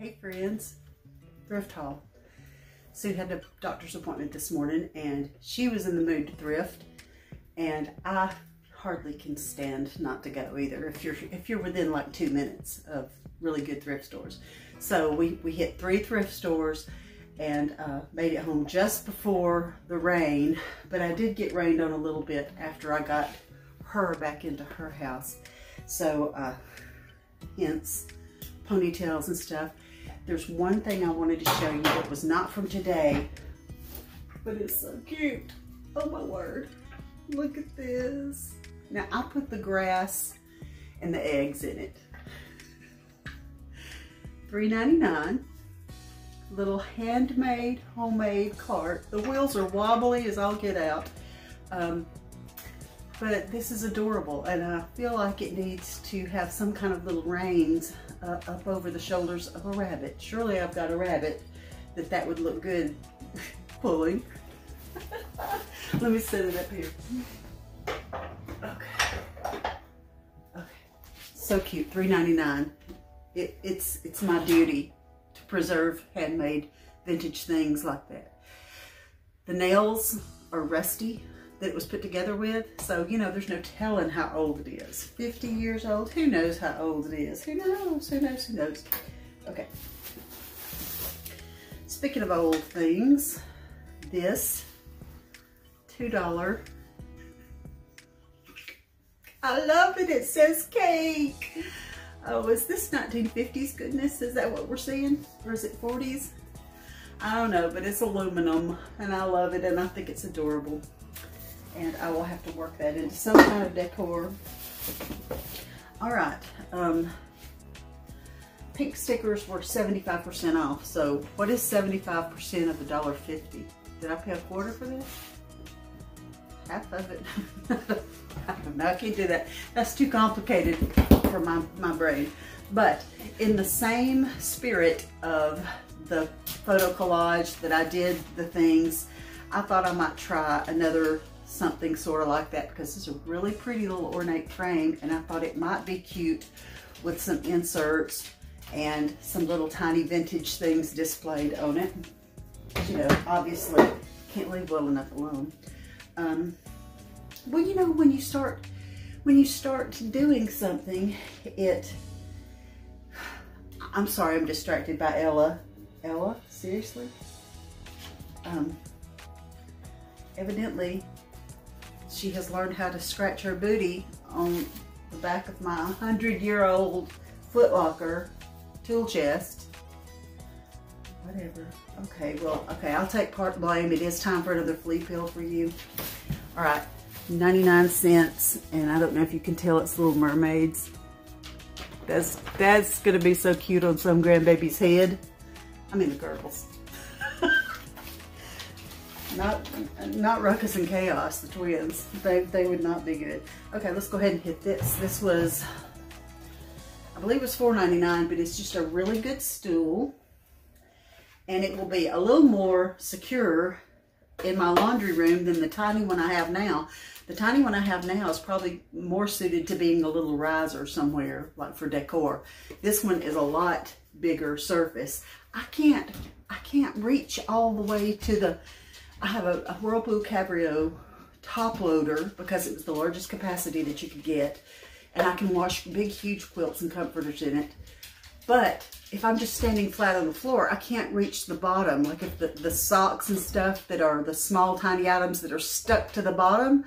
Hey friends, thrift haul. Sue had a doctor's appointment this morning and she was in the mood to thrift and I hardly can stand not to go either if you're if you're within like two minutes of really good thrift stores. So we, we hit three thrift stores and uh, made it home just before the rain, but I did get rained on a little bit after I got her back into her house. So uh, hence ponytails and stuff. There's one thing I wanted to show you that was not from today, but it's so cute. Oh my word. Look at this. Now I put the grass and the eggs in it. $3.99. Little handmade, homemade cart. The wheels are wobbly as I'll get out. Um, but this is adorable and I feel like it needs to have some kind of little reins uh, up over the shoulders of a rabbit. Surely I've got a rabbit that that would look good pulling. Let me set it up here. Okay. Okay. So cute, $3.99. It, it's, it's my duty to preserve handmade vintage things like that. The nails are rusty that it was put together with. So, you know, there's no telling how old it is. 50 years old, who knows how old it is? Who knows, who knows, who knows? Okay. Speaking of old things, this $2. I love it, it says cake. Oh, is this 1950s goodness? Is that what we're seeing? Or is it 40s? I don't know, but it's aluminum and I love it and I think it's adorable and I will have to work that into some kind of decor. All right, um, pink stickers were 75% off. So what is 75% of the dollar fifty? Did I pay a quarter for this? Half of it. I don't know, I can't do that. That's too complicated for my, my brain. But in the same spirit of the photo collage that I did the things, I thought I might try another something sort of like that because it's a really pretty little ornate frame and I thought it might be cute with some inserts and some little tiny vintage things displayed on it. You know, obviously can't leave well enough alone. Um, well, you know, when you start, when you start doing something, it, I'm sorry, I'm distracted by Ella. Ella, seriously? Um, evidently she has learned how to scratch her booty on the back of my 100 year old footlocker tool chest. Whatever. Okay, well, okay, I'll take part blame. It is time for another flea pill for you. All right, 99 cents, and I don't know if you can tell it's Little Mermaids. That's, that's gonna be so cute on some grandbaby's head. I mean the girls. Not, not Ruckus and Chaos, the twins. They, they would not be good. Okay, let's go ahead and hit this. This was, I believe it was $4.99, but it's just a really good stool. And it will be a little more secure in my laundry room than the tiny one I have now. The tiny one I have now is probably more suited to being a little riser somewhere, like for decor. This one is a lot bigger surface. I can't, I can't reach all the way to the I have a, a Whirlpool Cabrio top loader because it was the largest capacity that you could get. And I can wash big, huge quilts and comforters in it. But if I'm just standing flat on the floor, I can't reach the bottom. Like if the, the socks and stuff that are the small, tiny items that are stuck to the bottom,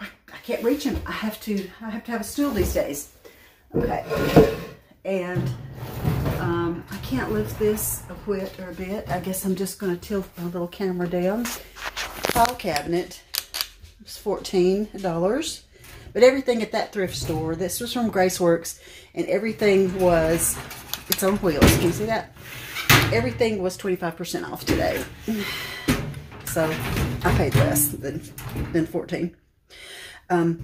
I, I can't reach them. I have to, I have to have a stool these days. Okay. And I can't lift this a whit or a bit. I guess I'm just going to tilt my little camera down. File cabinet was $14. But everything at that thrift store, this was from Graceworks, and everything was, it's on wheels. Can you see that? Everything was 25% off today. So I paid less than, than 14 um,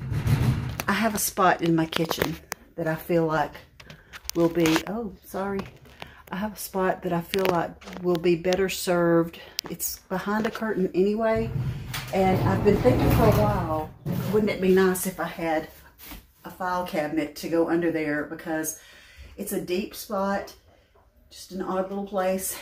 I have a spot in my kitchen that I feel like will be, oh, sorry. I have a spot that I feel like will be better served. It's behind a curtain anyway. And I've been thinking for a while, wouldn't it be nice if I had a file cabinet to go under there because it's a deep spot just an odd little place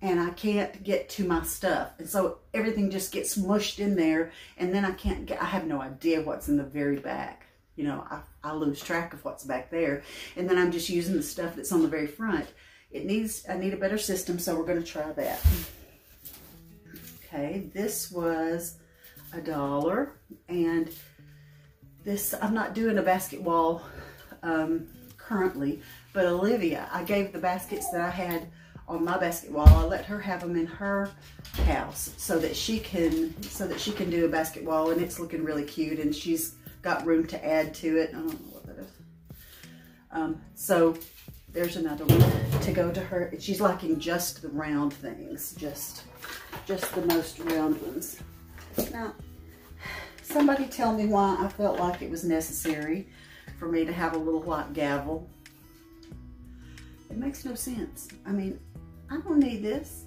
and I can't get to my stuff. And so everything just gets mushed in there and then I can't get, I have no idea what's in the very back. You know, I, I lose track of what's back there. And then I'm just using the stuff that's on the very front. It needs, I need a better system, so we're gonna try that. Okay, this was a dollar and this, I'm not doing a basket wall um, currently, but Olivia, I gave the baskets that I had on my basket wall. I let her have them in her house so that she can so that she can do a basket wall and it's looking really cute and she's got room to add to it. I don't know what that is. Um, so there's another one to go to her. She's liking just the round things, just just the most round ones. Now, somebody tell me why I felt like it was necessary for me to have a little white gavel. It makes no sense. I mean, I don't need this.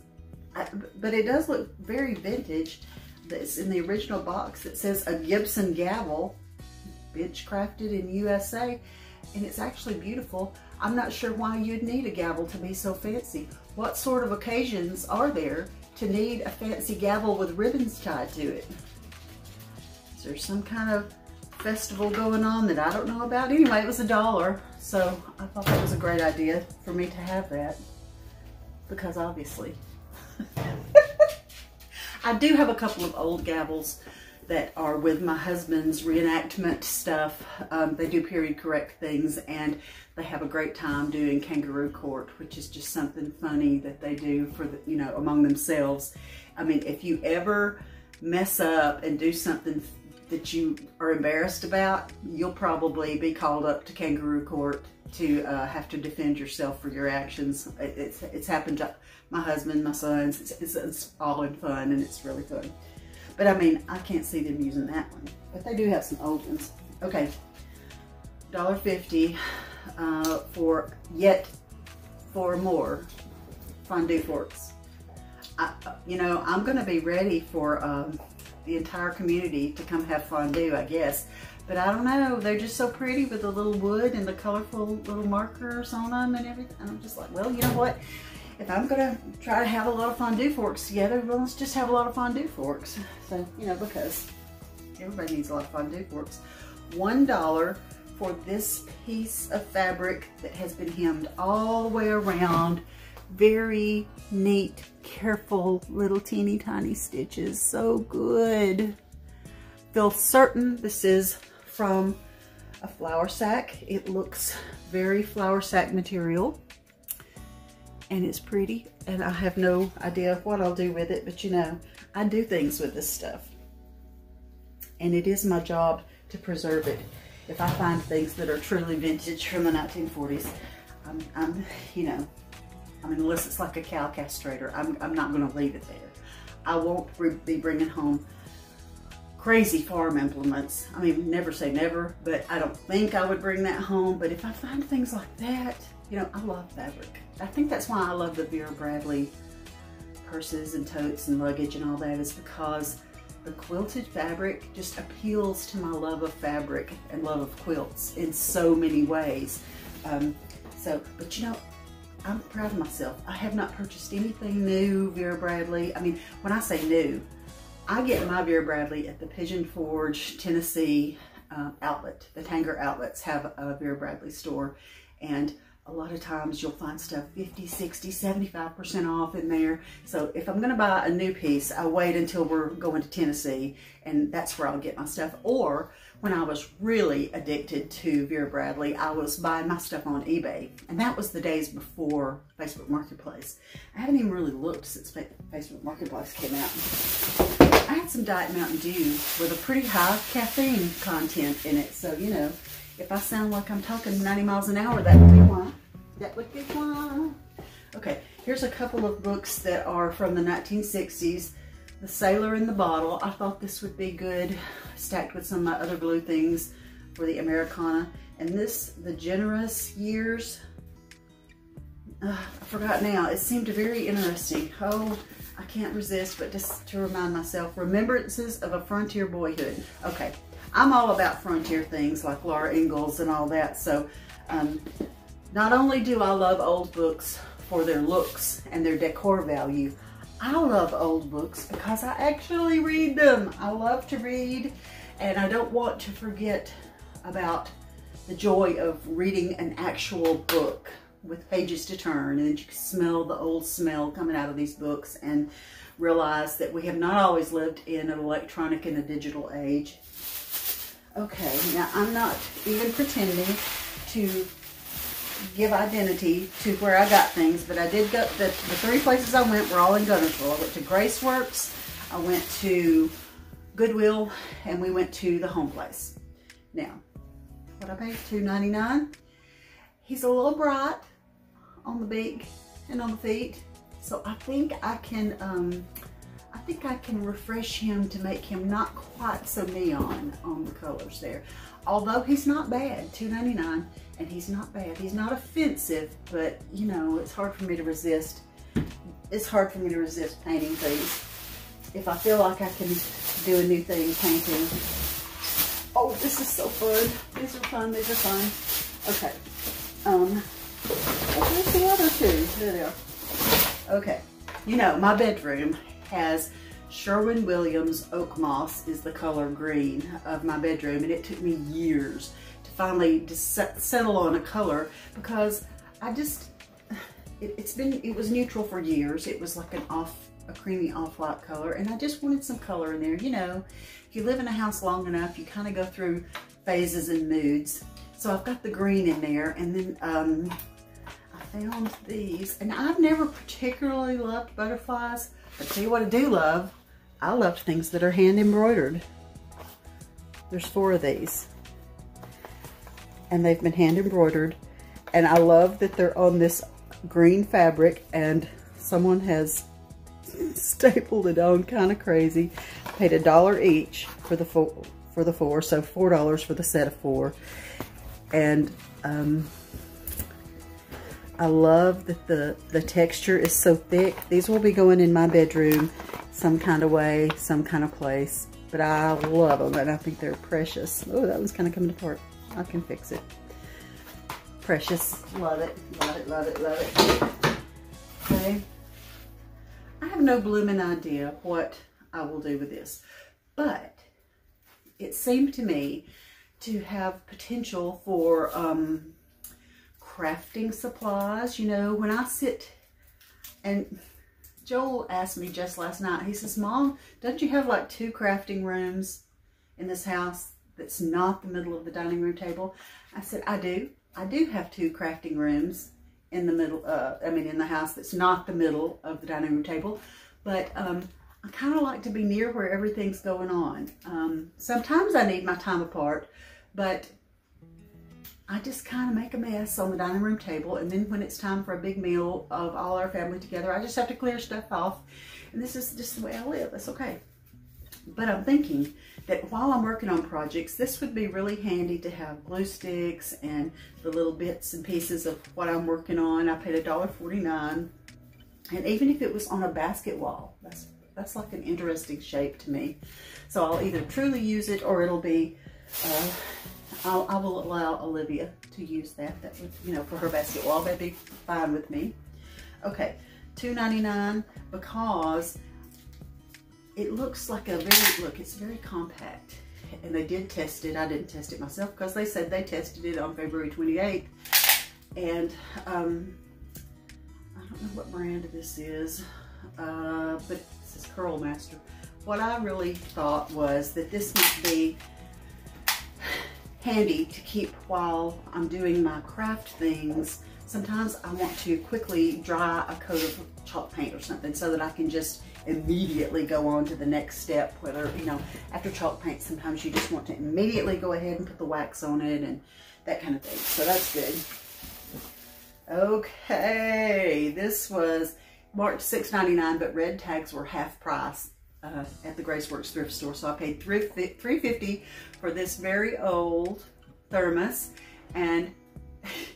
I, but it does look very vintage. It's in the original box. It says a Gibson gavel, bench crafted in USA, and it's actually beautiful. I'm not sure why you'd need a gavel to be so fancy. What sort of occasions are there to need a fancy gavel with ribbons tied to it? Is there some kind of festival going on that I don't know about? Anyway, it was a dollar, so I thought that was a great idea for me to have that because obviously I do have a couple of old gavels that are with my husband's reenactment stuff. Um, they do period correct things and they have a great time doing kangaroo court, which is just something funny that they do for the, you know, among themselves. I mean, if you ever mess up and do something that you are embarrassed about, you'll probably be called up to kangaroo court to uh, have to defend yourself for your actions. It's, it's happened to my husband, my sons. It's, it's, it's, all in fun and it's really fun. But I mean, I can't see them using that one. But they do have some old ones. Okay, $1.50 uh, for yet four more fondue forks. I, you know, I'm going to be ready for um, the entire community to come have fondue, I guess. But I don't know, they're just so pretty with the little wood and the colorful little markers on them and everything. And I'm just like, well, you know what? If I'm gonna try to have a lot of fondue forks together, well, let's just have a lot of fondue forks. So, you know, because everybody needs a lot of fondue forks. One dollar for this piece of fabric that has been hemmed all the way around. Very neat, careful, little teeny tiny stitches. So good. Feel certain this is from a flour sack. It looks very flour sack material and it's pretty and I have no idea what I'll do with it, but you know, I do things with this stuff. And it is my job to preserve it. If I find things that are truly vintage from the 1940s, I'm, I'm you know, I mean, unless it's like a cow castrator, I'm, I'm not gonna leave it there. I won't be bringing home crazy farm implements. I mean, never say never, but I don't think I would bring that home. But if I find things like that, you know, I love fabric. I think that's why I love the Vera Bradley purses and totes and luggage and all that is because the quilted fabric just appeals to my love of fabric and love of quilts in so many ways. Um, so, but you know, I'm proud of myself. I have not purchased anything new Vera Bradley. I mean, when I say new, I get my Vera Bradley at the Pigeon Forge, Tennessee uh, outlet. The Tanger outlets have a Vera Bradley store. And a lot of times you'll find stuff 50, 60, 75% off in there. So if I'm gonna buy a new piece, I wait until we're going to Tennessee and that's where I'll get my stuff. Or when I was really addicted to Vera Bradley, I was buying my stuff on eBay. And that was the days before Facebook Marketplace. I haven't even really looked since Facebook Marketplace came out. I had some Diet Mountain Dew with a pretty high caffeine content in it. So, you know, if I sound like I'm talking 90 miles an hour, that would be why. That would be why. Okay, here's a couple of books that are from the 1960s. The Sailor in the Bottle. I thought this would be good, stacked with some of my other blue things for the Americana. And this, The Generous Years. Uh, I forgot now. It seemed very interesting. Oh, I can't resist, but just to remind myself, Remembrances of a Frontier Boyhood. Okay, I'm all about frontier things like Laura Ingalls and all that. So um, not only do I love old books for their looks and their decor value. I love old books because I actually read them. I love to read and I don't want to forget about the joy of reading an actual book with pages to turn and you can smell the old smell coming out of these books and realize that we have not always lived in an electronic and a digital age. Okay, now I'm not even pretending to give identity to where I got things, but I did go, the, the three places I went were all in Guntersville. I went to Grace Works, I went to Goodwill, and we went to the home place. Now, what I paid, $2.99. He's a little bright on the beak and on the feet, so I think I can, um, think I can refresh him to make him not quite so neon on the colors there. Although he's not bad, $2.99 and he's not bad. He's not offensive, but you know, it's hard for me to resist. It's hard for me to resist painting these. If I feel like I can do a new thing painting. Oh, this is so fun. These are fun, these are fun. Okay. Um, oh, where's the other two? There they are. Okay. You know, my bedroom has Sherwin-Williams Oak Moss is the color green of my bedroom and it took me years to finally settle on a color because I just, it, has been, it was neutral for years. It was like an off, a creamy off-white color and I just wanted some color in there. You know, if you live in a house long enough, you kind of go through phases and moods. So I've got the green in there and then um, I found these and I've never particularly loved butterflies, but tell you what I do love, I love things that are hand embroidered. There's four of these and they've been hand embroidered. And I love that they're on this green fabric and someone has stapled it on kind of crazy. Paid a dollar each for the four, for the four, so four dollars for the set of four. And um, I love that the, the texture is so thick. These will be going in my bedroom some kind of way, some kind of place. But I love them and I think they're precious. Oh, that one's kind of coming apart. I can fix it. Precious. Love it. Love it, love it, love it. Okay. I have no blooming idea what I will do with this. But it seemed to me to have potential for um, crafting supplies. You know, when I sit and Joel asked me just last night, he says, Mom, don't you have like two crafting rooms in this house? that's not the middle of the dining room table? I said, I do. I do have two crafting rooms in the middle, uh, I mean in the house that's not the middle of the dining room table. But um, I kind of like to be near where everything's going on. Um, sometimes I need my time apart, but I just kind of make a mess on the dining room table. And then when it's time for a big meal of all our family together, I just have to clear stuff off. And this is just the way I live. That's okay. But I'm thinking that while I'm working on projects, this would be really handy to have glue sticks and the little bits and pieces of what I'm working on. I paid $1.49. And even if it was on a basket wall, that's, that's like an interesting shape to me. So I'll either truly use it or it'll be, uh, I'll, I will allow Olivia to use that. That would, you know, for her basket wall, that'd be fine with me. Okay, $2.99 because it looks like a very, look, it's very compact. And they did test it. I didn't test it myself because they said they tested it on February 28th. And um, I don't know what brand this is, uh, but this is Curl Master. What I really thought was that this might be handy to keep while I'm doing my craft things. Sometimes I want to quickly dry a coat of chalk paint or something so that I can just immediately go on to the next step, whether, you know, after chalk paint, sometimes you just want to immediately go ahead and put the wax on it and that kind of thing. So that's good. Okay, this was marked $6.99, but red tags were half price uh, at the Graceworks thrift store. So I paid $3.50 for this very old thermos, and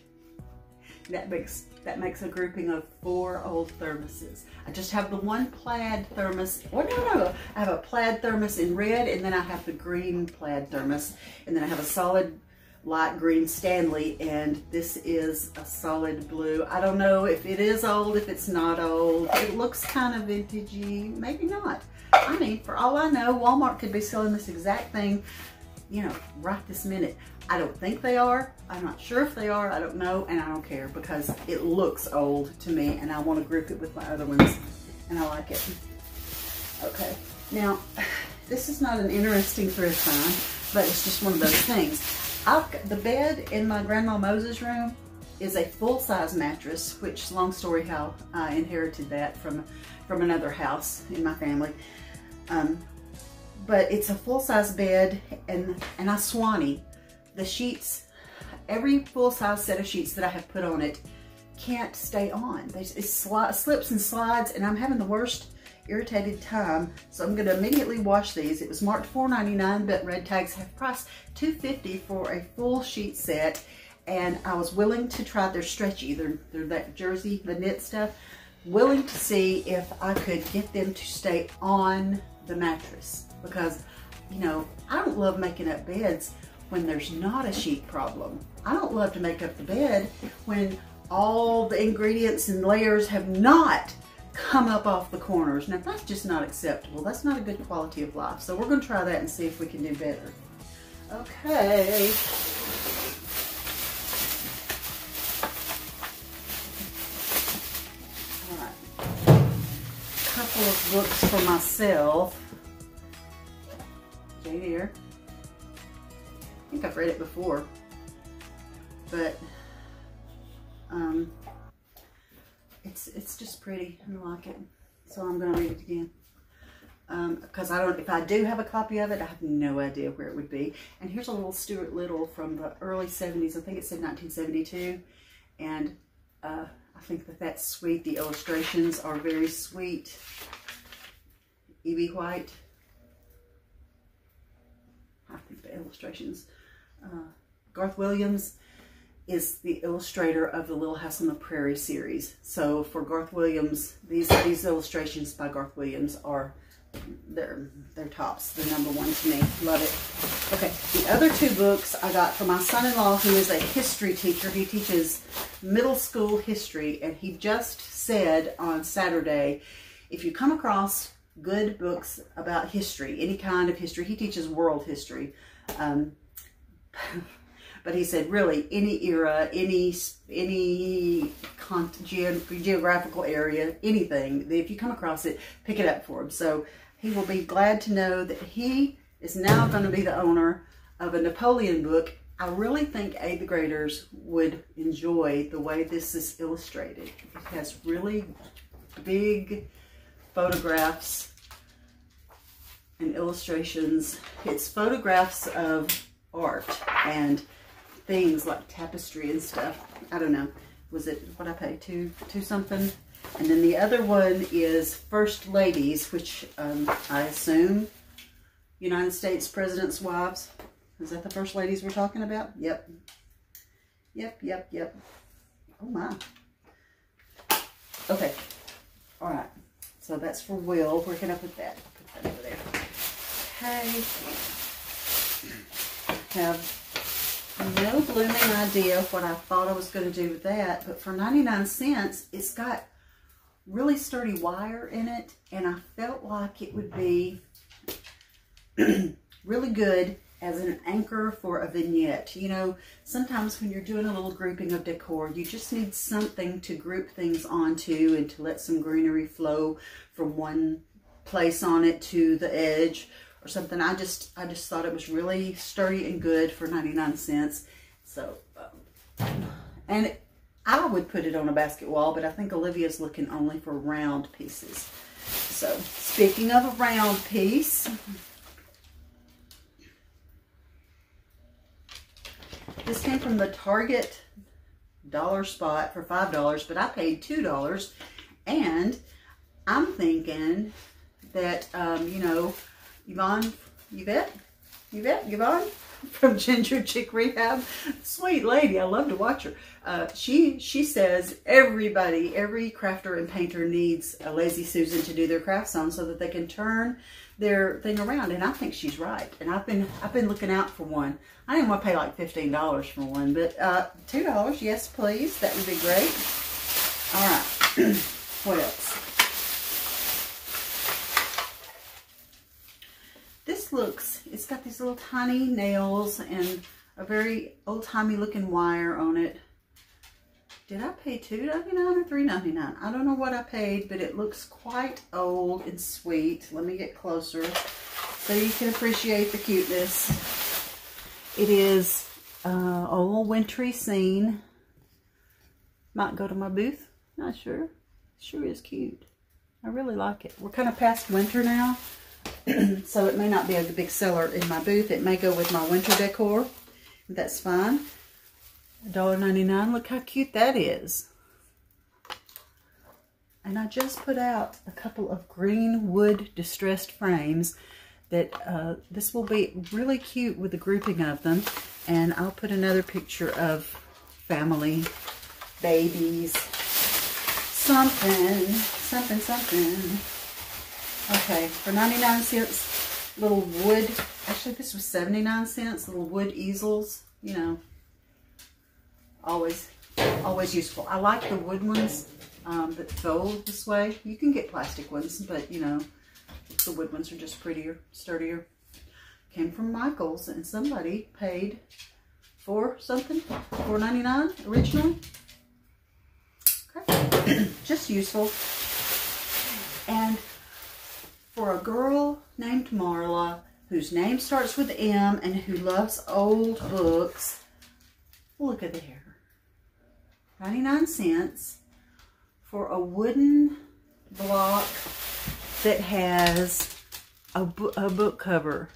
that makes that makes a grouping of four old thermoses. I just have the one plaid thermos. Oh, no, no. I have a plaid thermos in red, and then I have the green plaid thermos. And then I have a solid light green Stanley and this is a solid blue. I don't know if it is old, if it's not old. It looks kind of vintagey, maybe not. I mean, for all I know, Walmart could be selling this exact thing, you know, right this minute. I don't think they are. I'm not sure if they are. I don't know, and I don't care because it looks old to me, and I want to group it with my other ones, and I like it. Okay, now, this is not an interesting thrift find, but it's just one of those things. I've, the bed in my Grandma Moses room is a full-size mattress, which long story how I inherited that from, from another house in my family. Um, but it's a full-size bed and, and I Swanee. The sheets, every full-size set of sheets that I have put on it can't stay on. It slips and slides and I'm having the worst irritated time. So I'm gonna immediately wash these. It was marked $4.99, but red tags have price $2.50 for a full sheet set. And I was willing to try their stretchy, they're, they're that jersey, the knit stuff, willing to see if I could get them to stay on the mattress. Because, you know, I don't love making up beds when there's not a sheet problem. I don't love to make up the bed when all the ingredients and layers have not come up off the corners. Now that's just not acceptable. That's not a good quality of life. So we're gonna try that and see if we can do better. Okay. Couple of books for myself. Jane Eyre. I think I've read it before, but um, it's it's just pretty. I like it. So I'm going to read it again. Because um, I don't, if I do have a copy of it, I have no idea where it would be. And here's a little Stuart Little from the early 70s. I think it said 1972. And uh, think that that's sweet. The illustrations are very sweet. E.B. White. I think the illustrations. Uh, Garth Williams is the illustrator of the Little House on the Prairie series. So for Garth Williams, these these illustrations by Garth Williams are they're tops. They're number one to me. Love it. Okay, the other two books I got from my son-in-law who is a history teacher. He teaches middle school history and he just said on Saturday, if you come across good books about history, any kind of history, he teaches world history. Um, But he said, really, any era, any any ge geographical area, anything, if you come across it, pick it up for him. So he will be glad to know that he is now going to be the owner of a Napoleon book. I really think 8th graders would enjoy the way this is illustrated. It has really big photographs and illustrations. It's photographs of art and things like tapestry and stuff. I don't know. Was it what I paid? Two, two something? And then the other one is First Ladies, which um, I assume United States President's Wives. Is that the First Ladies we're talking about? Yep. Yep, yep, yep. Oh my. Okay. All right. So that's for Will. Where can I put that? Put that over there. Okay. Have no blooming idea what I thought I was going to do with that, but for 99 cents, it's got really sturdy wire in it, and I felt like it would be really good as an anchor for a vignette. You know, sometimes when you're doing a little grouping of decor, you just need something to group things onto and to let some greenery flow from one place on it to the edge or something. I just I just thought it was really sturdy and good for 99 cents. So, um, and it, I would put it on a basket wall, but I think Olivia's looking only for round pieces. So, speaking of a round piece, this came from the Target dollar spot for $5, but I paid $2. And I'm thinking that, um, you know, Yvonne, Yvette, Yvette, Yvonne from Ginger Chick Rehab. Sweet lady, I love to watch her. Uh, she she says everybody, every crafter and painter needs a Lazy Susan to do their crafts on so that they can turn their thing around, and I think she's right. And I've been I've been looking out for one. I didn't want to pay like fifteen dollars for one, but uh, two dollars, yes, please. That would be great. All right, what else? This looks. It's got these little tiny nails and a very old-timey looking wire on it. Did I pay $2.99 or $3.99? I don't know what I paid, but it looks quite old and sweet. Let me get closer so you can appreciate the cuteness. It is uh, a little wintry scene. Might go to my booth. Not sure. Sure is cute. I really like it. We're kind of past winter now, so it may not be a big seller in my booth. It may go with my winter decor. That's fine. $1.99. Look how cute that is. And I just put out a couple of green wood distressed frames that uh, this will be really cute with the grouping of them. And I'll put another picture of family, babies, something, something, something. Okay, for 99 cents, little wood, actually this was 79 cents, little wood easels, you know, always, always useful. I like the wood ones um, that fold this way. You can get plastic ones, but you know, the wood ones are just prettier, sturdier. Came from Michael's and somebody paid for something, $4.99 originally. Okay, just useful. And for a girl named Marla, whose name starts with M and who loves old books, look at there. 99 cents for a wooden block that has a, a book cover.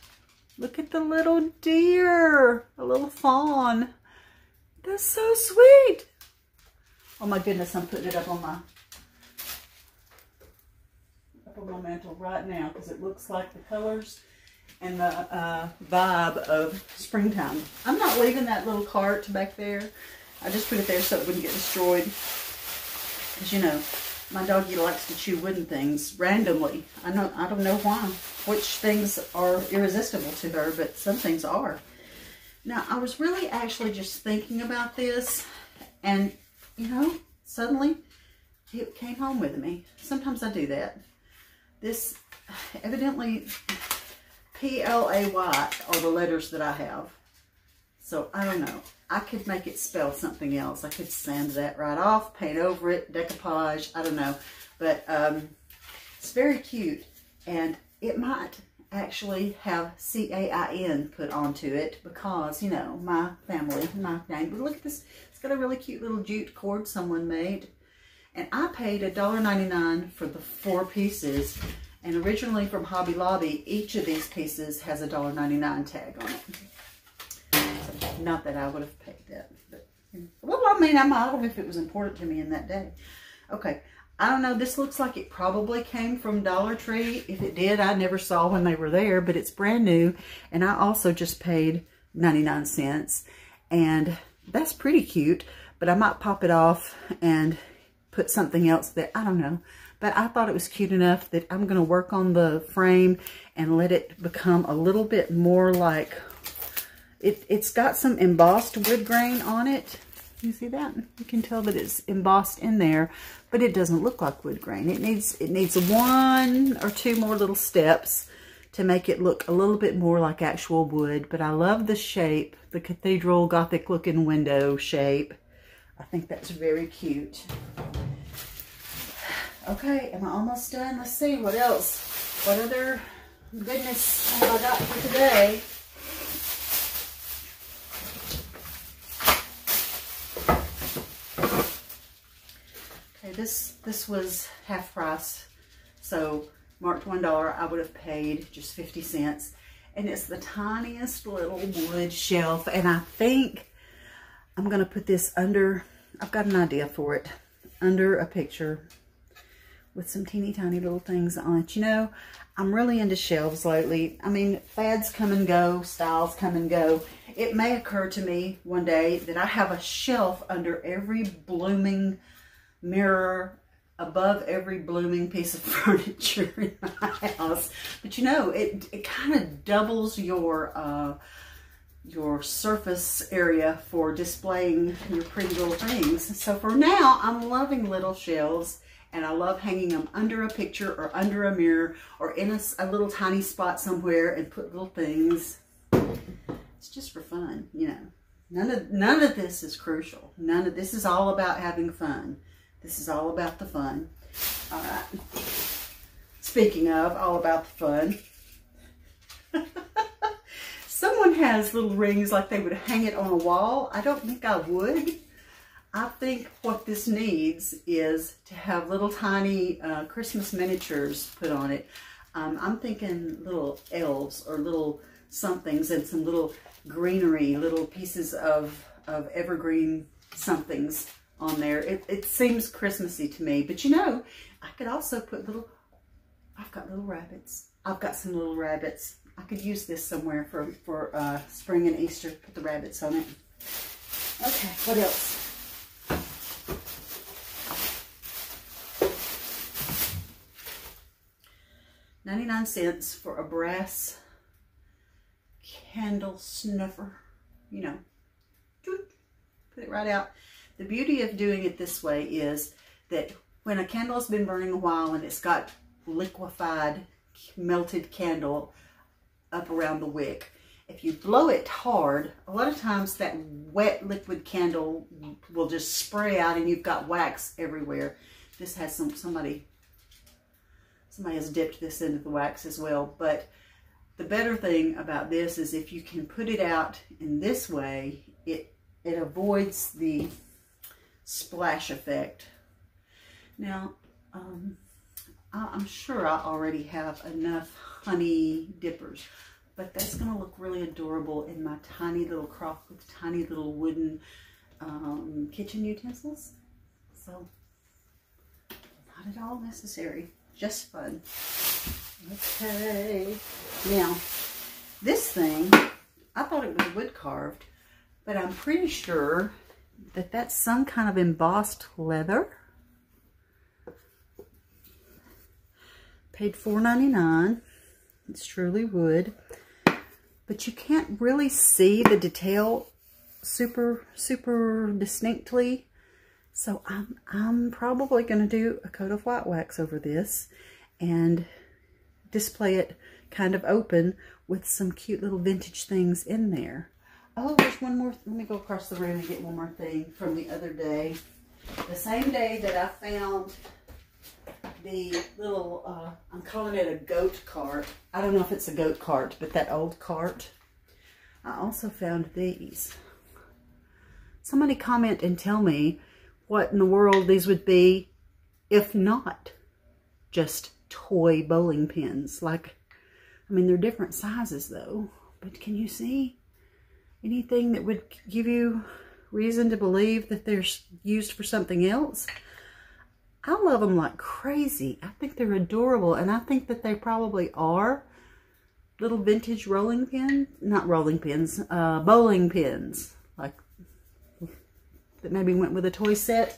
Look at the little deer, a little fawn. That's so sweet. Oh my goodness, I'm putting it up on my up right now because it looks like the colors and the uh, vibe of springtime. I'm not leaving that little cart back there. I just put it there so it wouldn't get destroyed. Because, you know, my doggy likes to chew wooden things randomly. I know I don't know why. Which things are irresistible to her, but some things are. Now, I was really actually just thinking about this, and, you know, suddenly it came home with me. Sometimes I do that. This, evidently, P-L-A-Y are the letters that I have. So, I don't know. I could make it spell something else. I could sand that right off, paint over it, decoupage, I don't know. But um, it's very cute. And it might actually have C-A-I-N put onto it because, you know, my family, my name. But look at this. It's got a really cute little jute cord someone made. And I paid $1.99 for the four pieces. And originally from Hobby Lobby, each of these pieces has a $1.99 tag on it. Not that I would have paid that. But, well, I mean, I might have if it was important to me in that day. Okay. I don't know. This looks like it probably came from Dollar Tree. If it did, I never saw when they were there, but it's brand new. And I also just paid 99 cents. And that's pretty cute, but I might pop it off and put something else that, I don't know. But I thought it was cute enough that I'm going to work on the frame and let it become a little bit more like it, it's got some embossed wood grain on it. You see that? You can tell that it's embossed in there, but it doesn't look like wood grain. It needs, it needs one or two more little steps to make it look a little bit more like actual wood. But I love the shape, the cathedral gothic looking window shape. I think that's very cute. Okay, am I almost done? Let's see, what else? What other goodness have I got for today? Okay, this this was half price, so marked one dollar. I would have paid just fifty cents, and it's the tiniest little wood shelf. And I think I'm gonna put this under. I've got an idea for it under a picture with some teeny tiny little things on it. You know, I'm really into shelves lately. I mean, fads come and go, styles come and go. It may occur to me one day that I have a shelf under every blooming mirror, above every blooming piece of furniture in my house. But you know, it, it kind of doubles your, uh, your surface area for displaying your pretty little things. So for now, I'm loving little shelves and I love hanging them under a picture or under a mirror or in a, a little tiny spot somewhere and put little things. It's just for fun, you know. None of, none of this is crucial. None of this is all about having fun. This is all about the fun. All right. Speaking of all about the fun, someone has little rings like they would hang it on a wall. I don't think I would. I think what this needs is to have little tiny uh, Christmas miniatures put on it. Um, I'm thinking little elves or little somethings and some little greenery, little pieces of, of evergreen somethings on there. It, it seems Christmassy to me, but you know, I could also put little, I've got little rabbits. I've got some little rabbits. I could use this somewhere for, for uh, spring and Easter, put the rabbits on it. Okay, what else? 99 cents for a brass candle snuffer. You know, put it right out. The beauty of doing it this way is that when a candle has been burning a while and it's got liquefied, melted candle up around the wick, if you blow it hard, a lot of times that wet liquid candle will just spray out and you've got wax everywhere. This has some somebody somebody has dipped this into the wax as well. But the better thing about this is if you can put it out in this way, it, it avoids the splash effect. Now, um, I, I'm sure I already have enough honey dippers, but that's going to look really adorable in my tiny little crock with tiny little wooden um, kitchen utensils. So, not at all necessary just fun. Okay. Now, this thing, I thought it was wood carved, but I'm pretty sure that that's some kind of embossed leather. Paid $4.99. It's truly wood. But you can't really see the detail super, super distinctly so I'm, I'm probably going to do a coat of white wax over this and display it kind of open with some cute little vintage things in there. Oh, there's one more. Let me go across the room and get one more thing from the other day. The same day that I found the little, uh, I'm calling it a goat cart. I don't know if it's a goat cart, but that old cart. I also found these. Somebody comment and tell me what in the world these would be if not just toy bowling pins. Like, I mean, they're different sizes though, but can you see anything that would give you reason to believe that they're used for something else? I love them like crazy. I think they're adorable, and I think that they probably are little vintage rolling pins, not rolling pins, uh, bowling pins. That maybe went with a toy set.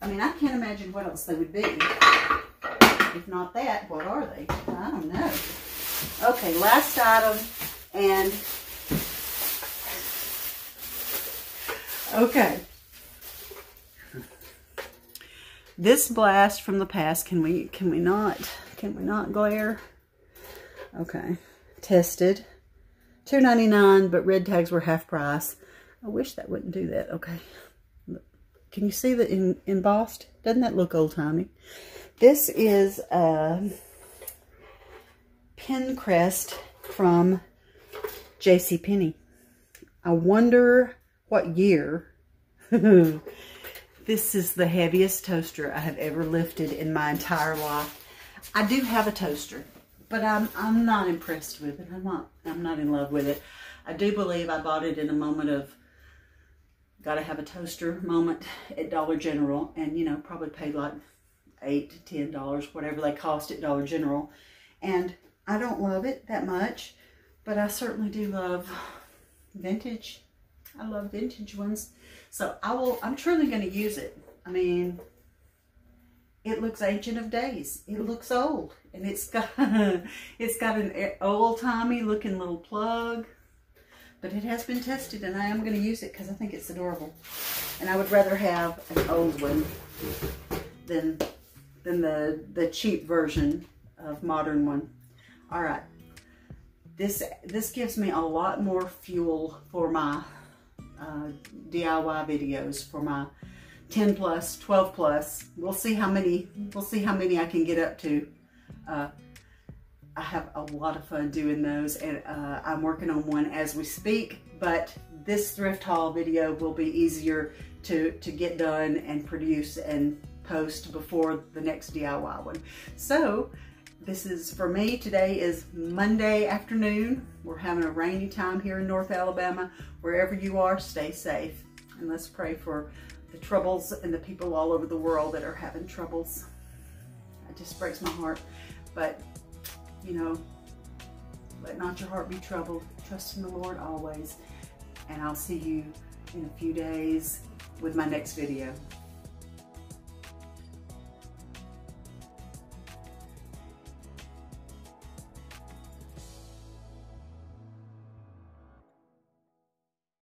I mean, I can't imagine what else they would be. If not that, what are they? I don't know. Okay, last item. And, okay. This blast from the past, can we, can we not, can we not glare? Okay. Tested. Two ninety nine, but red tags were half price. I wish that wouldn't do that. Okay. Can you see the in, embossed? Doesn't that look old-timey? This is a Penncrest from J.C. Penney. I wonder what year. this is the heaviest toaster I have ever lifted in my entire life. I do have a toaster, but I'm I'm not impressed with it. I'm not I'm not in love with it. I do believe I bought it in a moment of got to have a toaster moment at Dollar General and, you know, probably paid like 8 to ten dollars whatever they cost at Dollar General. And I don't love it that much, but I certainly do love vintage. I love vintage ones. So I will, I'm truly going to use it. I mean, it looks ancient of days. It looks old, and it's got it's got an old timey looking little plug, but it has been tested, and I am going to use it because I think it's adorable. And I would rather have an old one than than the the cheap version of modern one. All right, this this gives me a lot more fuel for my uh, DIY videos for my 10 plus, 12 plus. We'll see how many, we'll see how many I can get up to. Uh, I have a lot of fun doing those and uh, I'm working on one as we speak, but this thrift haul video will be easier to, to get done and produce and post before the next DIY one. So this is for me, today is Monday afternoon. We're having a rainy time here in North Alabama. Wherever you are, stay safe. And let's pray for the troubles and the people all over the world that are having troubles. It just breaks my heart. But, you know, let not your heart be troubled. Trust in the Lord always. And I'll see you in a few days with my next video.